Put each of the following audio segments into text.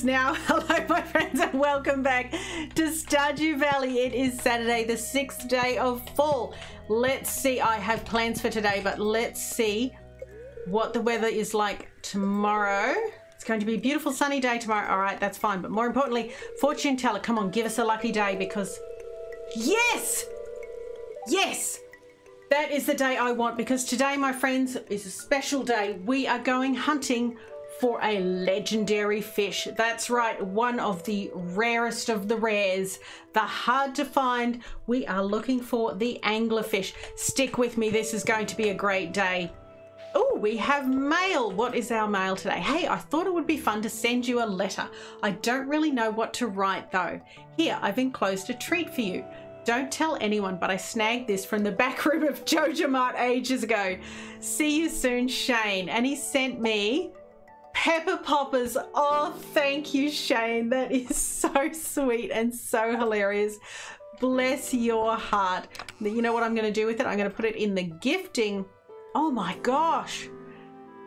now. Hello, my friends, and welcome back to Stardew Valley. It is Saturday, the sixth day of fall. Let's see. I have plans for today, but let's see what the weather is like tomorrow. It's going to be a beautiful sunny day tomorrow. All right, that's fine. But more importantly, fortune teller, come on, give us a lucky day because yes, yes, that is the day I want because today, my friends, is a special day. We are going hunting for a legendary fish. That's right, one of the rarest of the rares, the hard to find. We are looking for the anglerfish. Stick with me, this is going to be a great day. Oh, we have mail. What is our mail today? Hey, I thought it would be fun to send you a letter. I don't really know what to write though. Here, I've enclosed a treat for you. Don't tell anyone, but I snagged this from the back room of Joja Mart ages ago. See you soon, Shane. And he sent me Pepper Poppers. Oh, thank you, Shane. That is so sweet and so hilarious. Bless your heart. You know what I'm going to do with it? I'm going to put it in the gifting. Oh my gosh.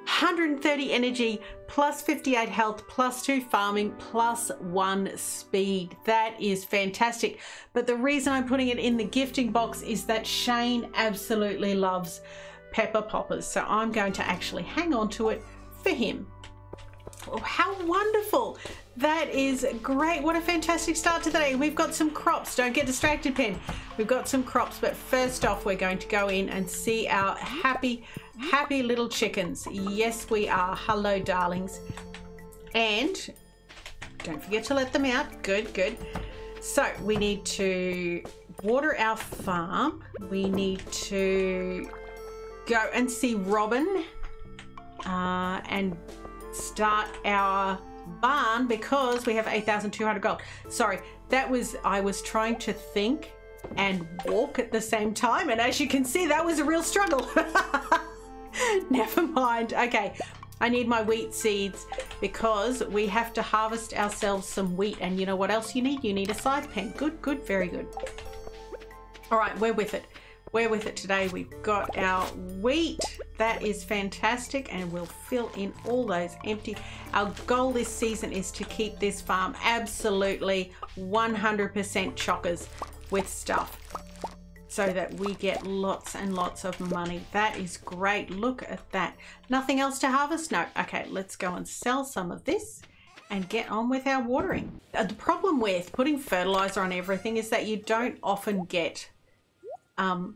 130 energy, plus 58 health, plus 2 farming, plus 1 speed. That is fantastic. But the reason I'm putting it in the gifting box is that Shane absolutely loves pepper poppers. So I'm going to actually hang on to it for him. How wonderful. That is great. What a fantastic start to the day. We've got some crops. Don't get distracted, Pen. We've got some crops, but first off, we're going to go in and see our happy, happy little chickens. Yes, we are. Hello, darlings. And don't forget to let them out. Good, good. So we need to water our farm. We need to go and see Robin uh, and start our barn because we have 8,200 gold. Sorry, that was, I was trying to think and walk at the same time. And as you can see, that was a real struggle. Never mind. Okay, I need my wheat seeds because we have to harvest ourselves some wheat. And you know what else you need? You need a scythe pen. Good, good, very good. All right, we're with it. We're with it today. We've got our wheat. That is fantastic and we'll fill in all those empty. Our goal this season is to keep this farm absolutely 100% chockers with stuff so that we get lots and lots of money. That is great. Look at that. Nothing else to harvest? No. Okay, let's go and sell some of this and get on with our watering. Uh, the problem with putting fertilizer on everything is that you don't often get um,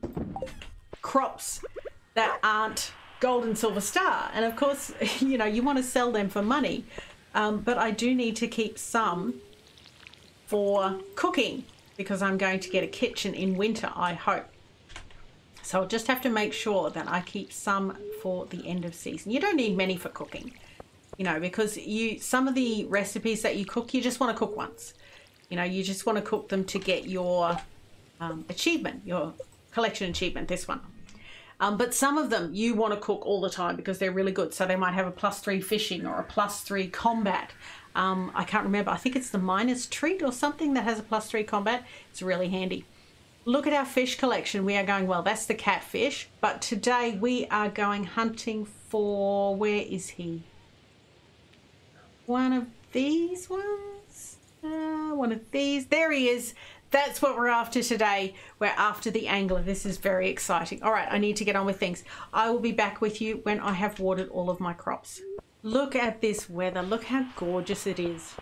crops that aren't gold and silver star. And of course, you know, you want to sell them for money. Um, but I do need to keep some for cooking because I'm going to get a kitchen in winter, I hope. So I'll just have to make sure that I keep some for the end of season. You don't need many for cooking, you know, because you some of the recipes that you cook, you just want to cook once. You know, you just want to cook them to get your um, achievement, your collection achievement, this one. Um, but some of them you want to cook all the time because they're really good. So they might have a plus three fishing or a plus three combat. Um, I can't remember. I think it's the miner's treat or something that has a plus three combat. It's really handy. Look at our fish collection. We are going, well, that's the catfish. But today we are going hunting for, where is he? One of these ones? Uh, one of these. There he is that's what we're after today. We're after the angler. This is very exciting. All right, I need to get on with things. I will be back with you when I have watered all of my crops. Look at this weather. Look how gorgeous it is.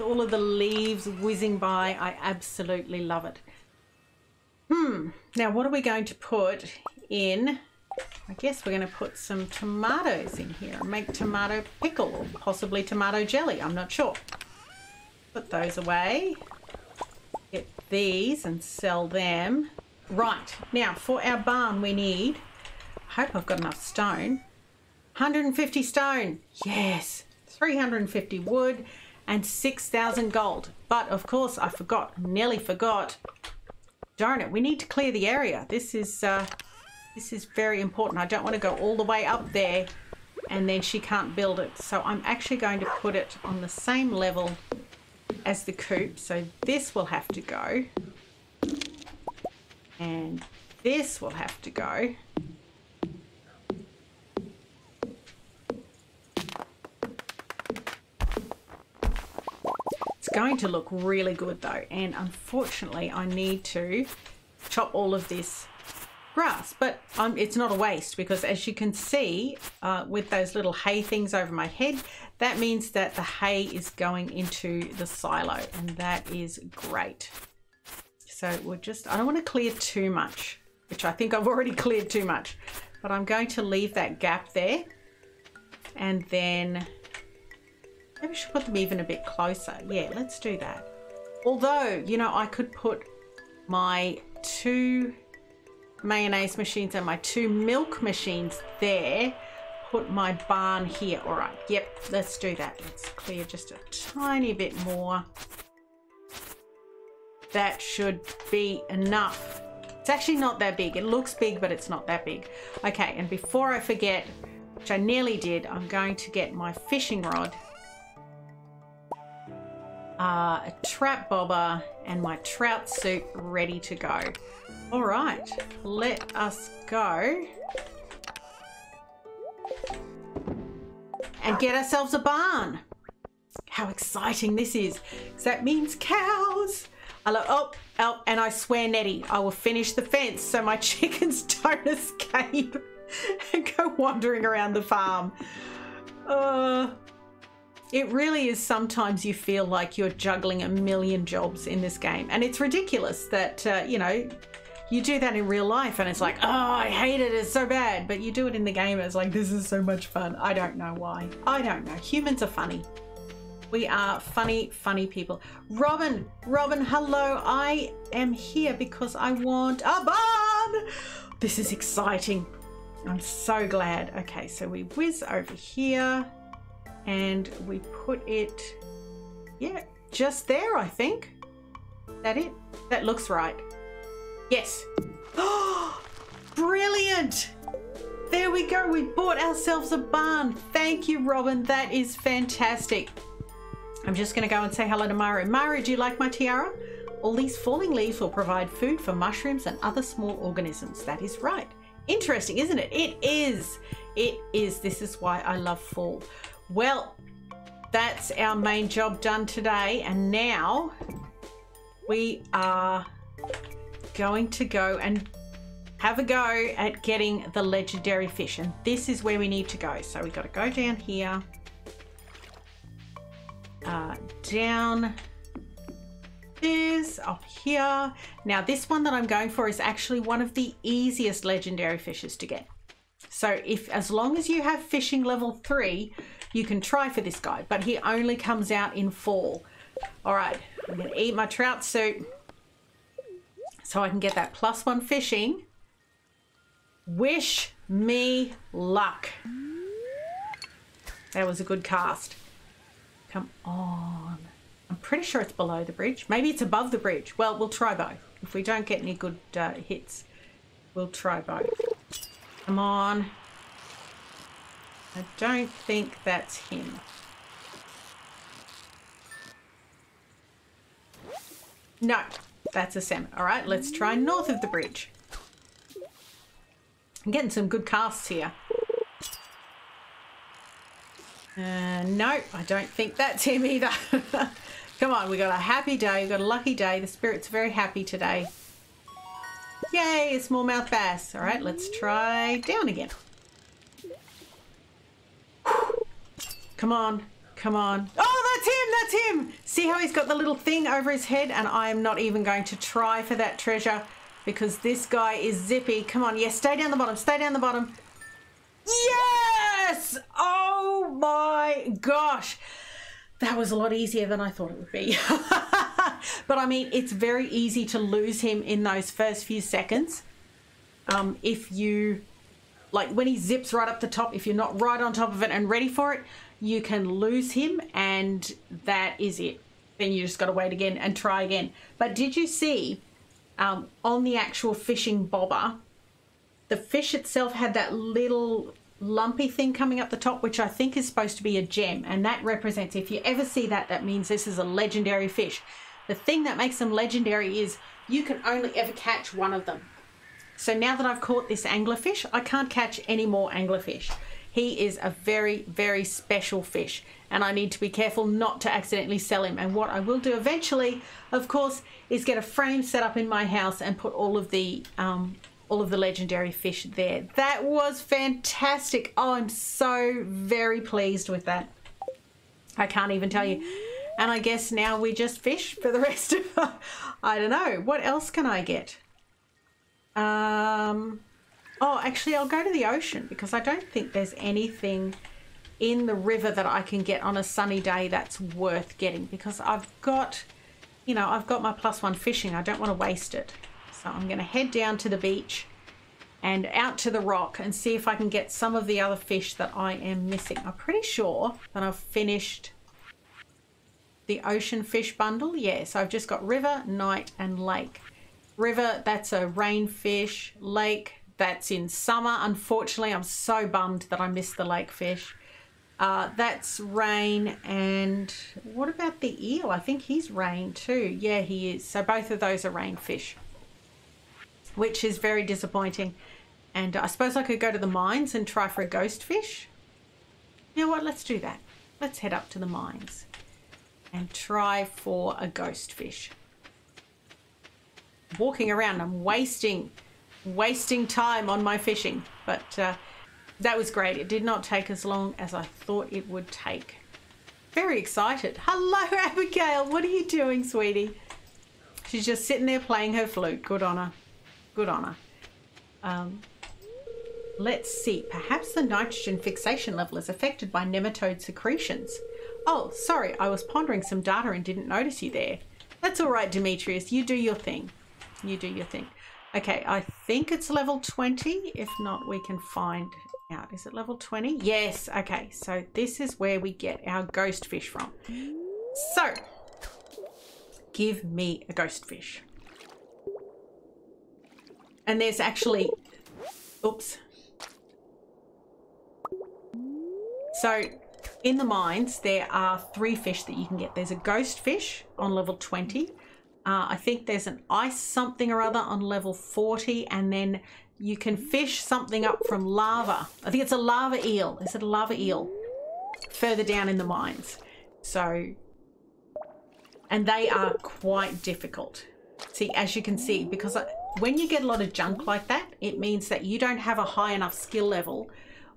All of the leaves whizzing by. I absolutely love it. Hmm. Now, what are we going to put in? I guess we're going to put some tomatoes in here make tomato pickle or possibly tomato jelly. I'm not sure. Put those away get these and sell them. Right, now for our barn we need, I hope I've got enough stone, 150 stone, yes, 350 wood and 6,000 gold. But of course I forgot, nearly forgot, darn it, we need to clear the area. This is, uh, this is very important. I don't want to go all the way up there and then she can't build it. So I'm actually going to put it on the same level as the coop. So this will have to go. And this will have to go. It's going to look really good though. And unfortunately, I need to chop all of this grass, but um, it's not a waste because as you can see uh, with those little hay things over my head, that means that the hay is going into the silo and that is great. So we're just, I don't want to clear too much, which I think I've already cleared too much, but I'm going to leave that gap there and then maybe should put them even a bit closer. Yeah, let's do that. Although, you know, I could put my two mayonnaise machines and my two milk machines there put my barn here. All right yep let's do that. Let's clear just a tiny bit more. That should be enough. It's actually not that big. It looks big but it's not that big. Okay and before I forget which I nearly did I'm going to get my fishing rod uh, a trap bobber and my trout soup ready to go. All right, let us go. And get ourselves a barn. How exciting this is. That means cows. I love, oh, oh, and I swear, Nettie, I will finish the fence so my chickens don't escape and go wandering around the farm. Uh, it really is sometimes you feel like you're juggling a million jobs in this game. And it's ridiculous that, uh, you know, you do that in real life and it's like, oh, I hate it, it's so bad. But you do it in the game, it's like, this is so much fun. I don't know why. I don't know. Humans are funny. We are funny, funny people. Robin, Robin, hello. I am here because I want a barn. This is exciting. I'm so glad. Okay, so we whiz over here and we put it, yeah, just there, I think. That it? That looks right. Yes. Brilliant. There we go. We bought ourselves a barn. Thank you, Robin. That is fantastic. I'm just going to go and say hello to Maru. Maru, do you like my tiara? All these falling leaves will provide food for mushrooms and other small organisms. That is right. Interesting, isn't it? It is. It is. This is why I love fall. Well, that's our main job done today. And now we are going to go and have a go at getting the legendary fish. And this is where we need to go. So we got to go down here. Uh, down this up here. Now this one that I'm going for is actually one of the easiest legendary fishes to get. So if as long as you have fishing level three you can try for this guy but he only comes out in fall all right I'm gonna eat my trout soup so I can get that plus one fishing. Wish me luck. That was a good cast. Come on. I'm pretty sure it's below the bridge. Maybe it's above the bridge. Well, we'll try both. If we don't get any good uh, hits, we'll try both. Come on. I don't think that's him. No, that's a salmon. All right, let's try north of the bridge. I'm getting some good casts here. Uh, no, I don't think that's him either. Come on, we got a happy day. We got a lucky day. The spirit's very happy today. Yay, a smallmouth bass. All right, let's try down again. Come on, come on. Oh! That's him, that's him. See how he's got the little thing over his head and I am not even going to try for that treasure because this guy is zippy. Come on, yes, stay down the bottom, stay down the bottom. Yes! Oh my gosh. That was a lot easier than I thought it would be. but I mean, it's very easy to lose him in those first few seconds. Um, if you, like when he zips right up the top, if you're not right on top of it and ready for it, you can lose him and that is it. Then you just got to wait again and try again. But did you see um, on the actual fishing bobber, the fish itself had that little lumpy thing coming up the top, which I think is supposed to be a gem. And that represents, if you ever see that, that means this is a legendary fish. The thing that makes them legendary is you can only ever catch one of them. So now that I've caught this anglerfish, I can't catch any more anglerfish. He is a very, very special fish. and I need to be careful not to accidentally sell him. And what I will do eventually, of course, is get a frame set up in my house and put all of the um, all of the legendary fish there. That was fantastic. Oh, I'm so very pleased with that. I can't even tell you. And I guess now we just fish for the rest of I don't know. What else can I get? Um Oh, actually I'll go to the ocean because I don't think there's anything in the river that I can get on a sunny day that's worth getting because I've got you know, I've got my plus one fishing. I don't want to waste it. So I'm going to head down to the beach and out to the rock and see if I can get some of the other fish that I am missing. I'm pretty sure that I've finished the ocean fish bundle. Yeah, so I've just got river, night, and lake. River, that's a rain fish. Lake, that's in summer. Unfortunately, I'm so bummed that I missed the lake fish. Uh, that's rain and what about the eel? I think he's rain too. Yeah, he is. So both of those are rain fish, which is very disappointing. And I suppose I could go to the mines and try for a ghost fish. You know what? Let's do that. Let's head up to the mines and try for a ghost fish. Walking around, I'm wasting, wasting time on my fishing, but uh, that was great. It did not take as long as I thought it would take. Very excited. Hello, Abigail. What are you doing, sweetie? She's just sitting there playing her flute. Good on her. Good on her. Um, let's see. Perhaps the nitrogen fixation level is affected by nematode secretions. Oh, sorry, I was pondering some data and didn't notice you there. That's all right, Demetrius. You do your thing. You do your thing. Okay, I think it's level 20. If not, we can find out. Is it level 20? Yes. Okay, so this is where we get our ghost fish from. So, give me a ghost fish. And there's actually... Oops. So, in the mines, there are three fish that you can get. There's a ghost fish on level 20. Uh, I think there's an ice something or other on level 40, and then you can fish something up from lava. I think it's a lava eel. Is it a lava eel? Further down in the mines. So, and they are quite difficult. See, as you can see, because when you get a lot of junk like that, it means that you don't have a high enough skill level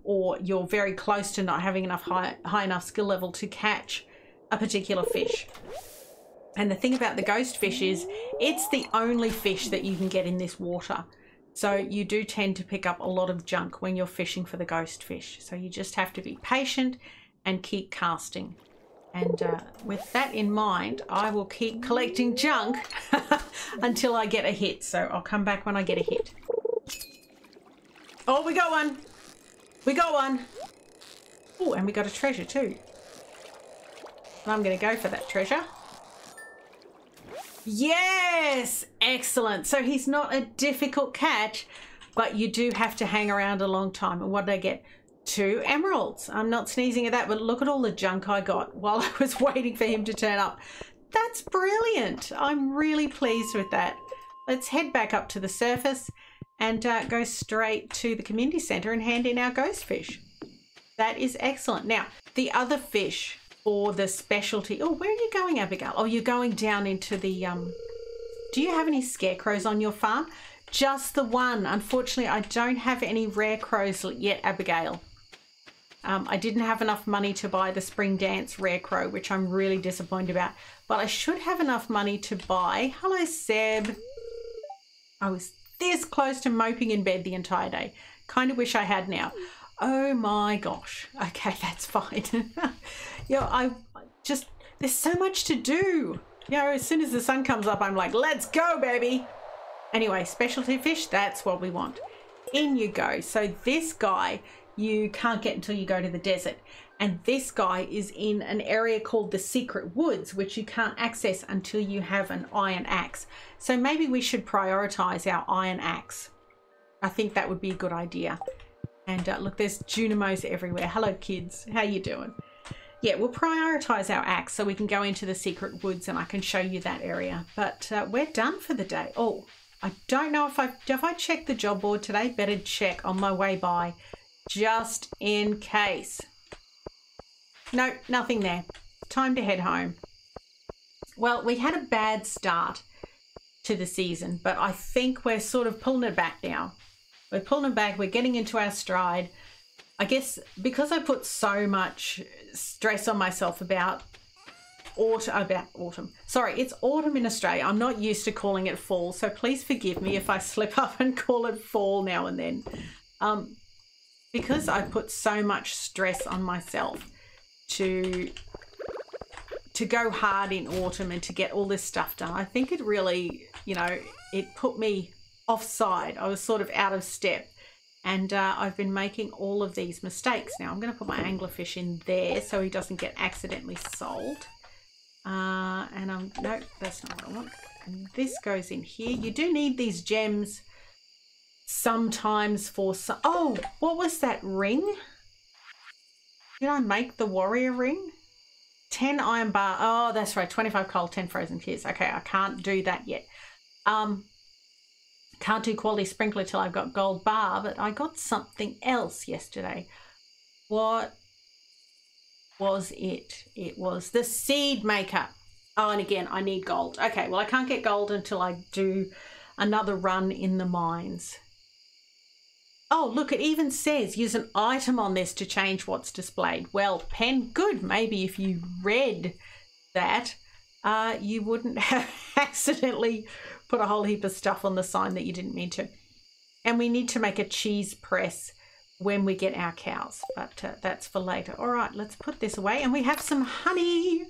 or you're very close to not having enough high, high enough skill level to catch a particular fish. And the thing about the ghost fish is it's the only fish that you can get in this water. So you do tend to pick up a lot of junk when you're fishing for the ghost fish. So you just have to be patient and keep casting. And uh, with that in mind, I will keep collecting junk until I get a hit. So I'll come back when I get a hit. Oh, we got one. We got one. Oh, and we got a treasure too. I'm going to go for that treasure. Yes! Excellent. So he's not a difficult catch, but you do have to hang around a long time. And what did I get? Two emeralds. I'm not sneezing at that, but look at all the junk I got while I was waiting for him to turn up. That's brilliant. I'm really pleased with that. Let's head back up to the surface and uh, go straight to the community centre and hand in our ghost fish. That is excellent. Now, the other fish for the specialty. Oh, where are you going, Abigail? Oh, you're going down into the. Um, do you have any scarecrows on your farm? Just the one. Unfortunately, I don't have any rare crows yet, Abigail. Um, I didn't have enough money to buy the Spring Dance Rare Crow, which I'm really disappointed about. But I should have enough money to buy. Hello, Seb. I was this close to moping in bed the entire day. Kind of wish I had now. Oh my gosh. Okay, that's fine. know, I just, there's so much to do. Know, as soon as the sun comes up, I'm like, let's go, baby. Anyway, specialty fish, that's what we want. In you go. So this guy, you can't get until you go to the desert. And this guy is in an area called the Secret Woods, which you can't access until you have an iron axe. So maybe we should prioritize our iron axe. I think that would be a good idea. And uh, look, there's Junimos everywhere. Hello, kids. How you doing? Yeah, we'll prioritize our axe so we can go into the secret woods and I can show you that area. But uh, we're done for the day. Oh, I don't know if I if I checked the job board today. Better check on my way by, just in case. no, nothing there. Time to head home. Well, we had a bad start to the season, but I think we're sort of pulling it back now. We're pulling it back. We're getting into our stride. I guess because I put so much stress on myself about autumn about autumn. Sorry it's autumn in australia. I'm not used to calling it fall so please forgive me if i slip up and call it fall now and then. Um, because i put so much stress on myself to to go hard in autumn and to get all this stuff done i think it really you know it put me offside. I was sort of out of step and uh, I've been making all of these mistakes. Now I'm going to put my anglerfish in there so he doesn't get accidentally sold. Uh, and I'm, no, that's not what I want. And this goes in here. You do need these gems sometimes for some, oh, what was that ring? Did I make the warrior ring? 10 iron bar. Oh, that's right. 25 coal, 10 frozen tears. Okay, I can't do that yet. Um, can't do quality sprinkler till I've got gold bar, but I got something else yesterday. What was it? It was the seed maker. Oh, and again, I need gold. Okay, well, I can't get gold until I do another run in the mines. Oh, look, it even says use an item on this to change what's displayed. Well, pen, good. Maybe if you read that, uh, you wouldn't have accidentally put a whole heap of stuff on the sign that you didn't mean to. And we need to make a cheese press when we get our cows, but uh, that's for later. All right, let's put this away. And we have some honey.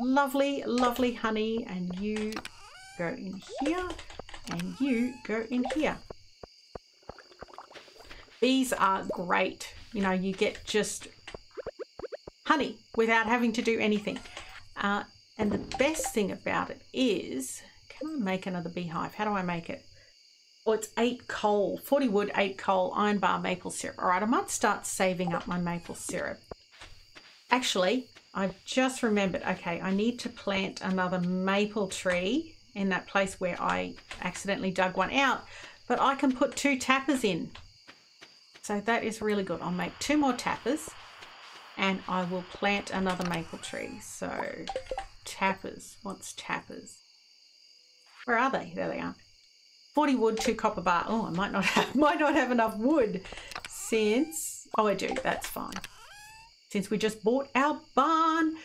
Lovely, lovely honey. And you go in here and you go in here. These are great. You know, you get just honey without having to do anything. Uh, and the best thing about it is, can I make another beehive? How do I make it? Oh, it's eight coal, 40 wood, eight coal, iron bar, maple syrup. All right, I might start saving up my maple syrup. Actually, I've just remembered, okay, I need to plant another maple tree in that place where I accidentally dug one out, but I can put two tappers in. So that is really good. I'll make two more tappers and I will plant another maple tree. So tappers, what's tappers? Where are they? There they are. 40 wood, two copper bar. Oh, I might not have might not have enough wood since oh I do, that's fine. Since we just bought our barn.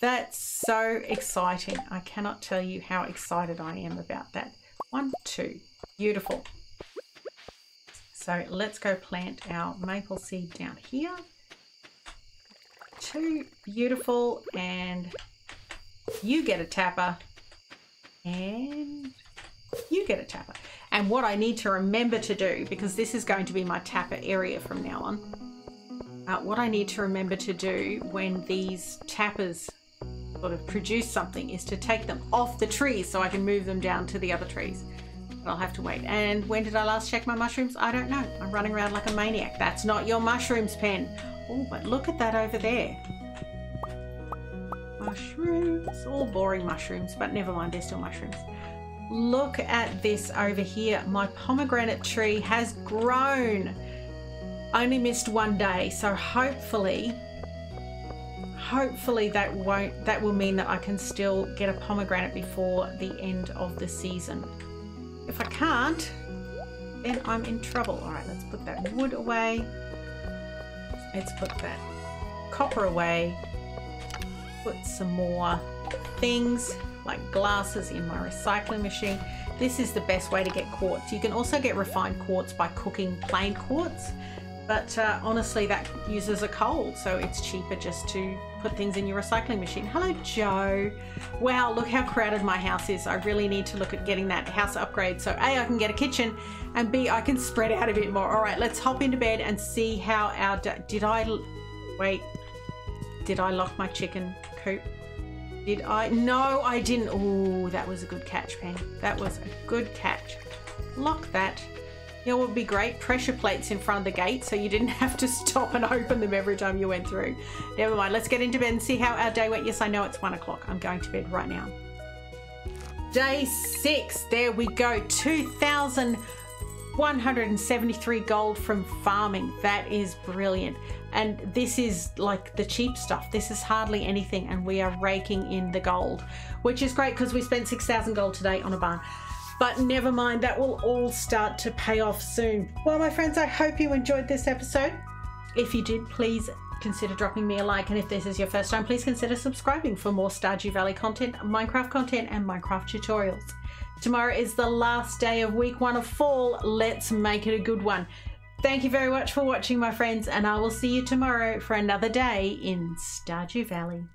That's so exciting. I cannot tell you how excited I am about that. One, two. Beautiful. So let's go plant our maple seed down here. Two, beautiful, and you get a tapper, and you get a tapper. And what I need to remember to do, because this is going to be my tapper area from now on, uh, what I need to remember to do when these tappers sort of produce something is to take them off the trees so I can move them down to the other trees. But I'll have to wait. And when did I last check my mushrooms? I don't know. I'm running around like a maniac. That's not your mushrooms pen. Oh, but look at that over there. Mushrooms. All boring mushrooms, but never mind, they're still mushrooms. Look at this over here. My pomegranate tree has grown. Only missed one day, so hopefully, hopefully that won't, that will mean that I can still get a pomegranate before the end of the season. If I can't, then I'm in trouble. All right, let's put that wood away. Let's put that copper away. Put some more things like glasses in my recycling machine. This is the best way to get quartz. You can also get refined quartz by cooking plain quartz, but uh, honestly that uses a coal, so it's cheaper just to put things in your recycling machine. Hello, Joe. Wow, look how crowded my house is. I really need to look at getting that house upgrade so A, I can get a kitchen, and B, I can spread out a bit more. All right, let's hop into bed and see how our, did I, wait, did I lock my chicken Did I? No, I didn't. Oh, that was a good catch, Pen. That was a good catch. Lock that. You know what would be great? Pressure plates in front of the gate so you didn't have to stop and open them every time you went through. Never mind. Let's get into bed and see how our day went. Yes, I know it's one o'clock. I'm going to bed right now. Day six. There we go. 2,000 173 gold from farming. That is brilliant. And this is like the cheap stuff. This is hardly anything, and we are raking in the gold, which is great because we spent 6,000 gold today on a barn. But never mind, that will all start to pay off soon. Well, my friends, I hope you enjoyed this episode. If you did, please consider dropping me a like. And if this is your first time, please consider subscribing for more Stardew Valley content, Minecraft content, and Minecraft tutorials. Tomorrow is the last day of week one of fall. Let's make it a good one. Thank you very much for watching, my friends, and I will see you tomorrow for another day in Stardew Valley.